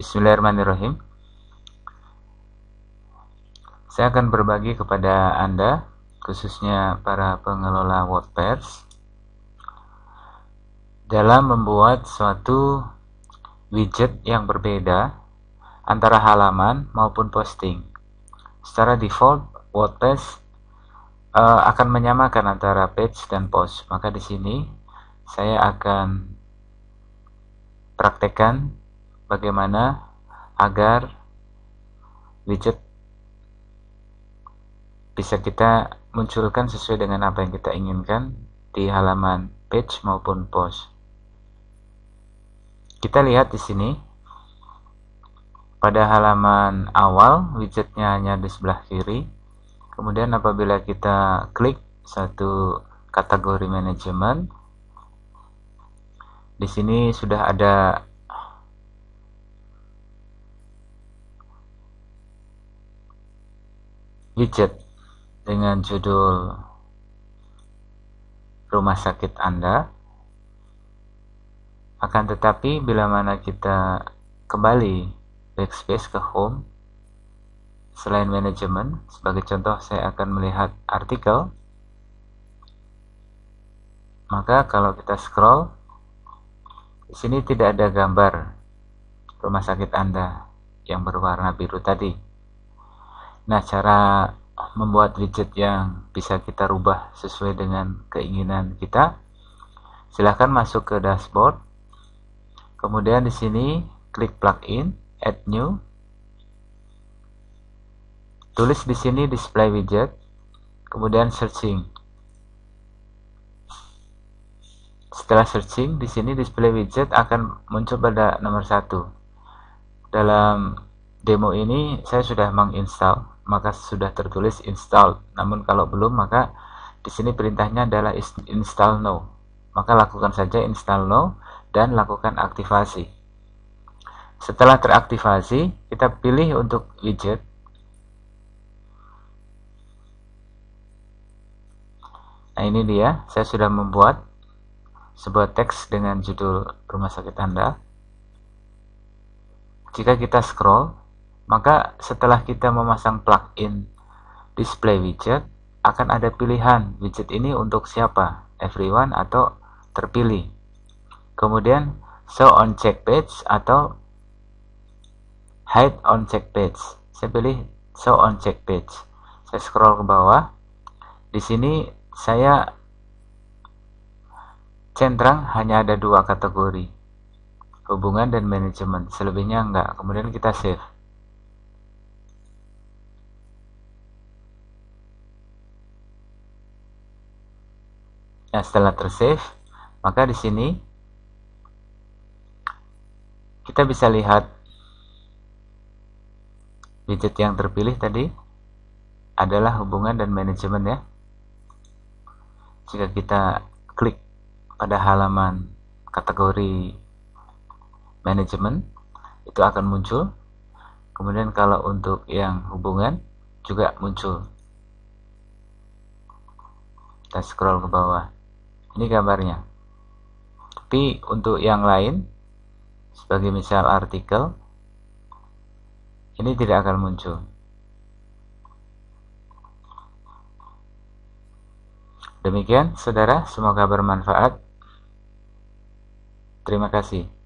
Bismillahirrahmanirrahim. Saya akan berbagi kepada Anda, khususnya para pengelola WordPress, dalam membuat suatu widget yang berbeda antara halaman maupun posting. Secara default, WordPress uh, akan menyamakan antara page dan post. Maka di sini saya akan praktekkan bagaimana agar widget bisa kita munculkan sesuai dengan apa yang kita inginkan di halaman page maupun post. Kita lihat di sini pada halaman awal widgetnya hanya di sebelah kiri. Kemudian apabila kita klik satu kategori manajemen, di sini sudah ada widget dengan judul rumah sakit Anda. Akan tetapi bila mana kita kembali backspace ke home selain manajemen sebagai contoh saya akan melihat artikel. Maka kalau kita scroll di sini tidak ada gambar rumah sakit Anda yang berwarna biru tadi Nah, cara membuat widget yang bisa kita rubah sesuai dengan keinginan kita, silahkan masuk ke dashboard. Kemudian di sini klik plugin, add new. Tulis di sini display widget, kemudian searching. Setelah searching, di sini display widget akan muncul pada nomor satu. Dalam demo ini saya sudah menginstal maka sudah tertulis install. Namun kalau belum maka di sini perintahnya adalah install now. Maka lakukan saja install now dan lakukan aktivasi. Setelah teraktivasi, kita pilih untuk widget. Nah, ini dia, saya sudah membuat sebuah teks dengan judul rumah sakit Anda. Jika kita scroll, maka setelah kita memasang plugin display widget, akan ada pilihan widget ini untuk siapa, everyone atau terpilih. Kemudian show on check page atau hide on check page. Saya pilih show on check page. Saya scroll ke bawah. Di sini saya centrang hanya ada dua kategori hubungan dan manajemen selebihnya enggak kemudian kita save Nah, setelah tersave, maka di sini kita bisa lihat widget yang terpilih tadi adalah hubungan dan manajemen ya. Jika kita klik pada halaman kategori manajemen, itu akan muncul. Kemudian kalau untuk yang hubungan juga muncul. Kita scroll ke bawah ini gambarnya. Tapi untuk yang lain sebagai misal artikel ini tidak akan muncul. Demikian saudara. Semoga bermanfaat. Terima kasih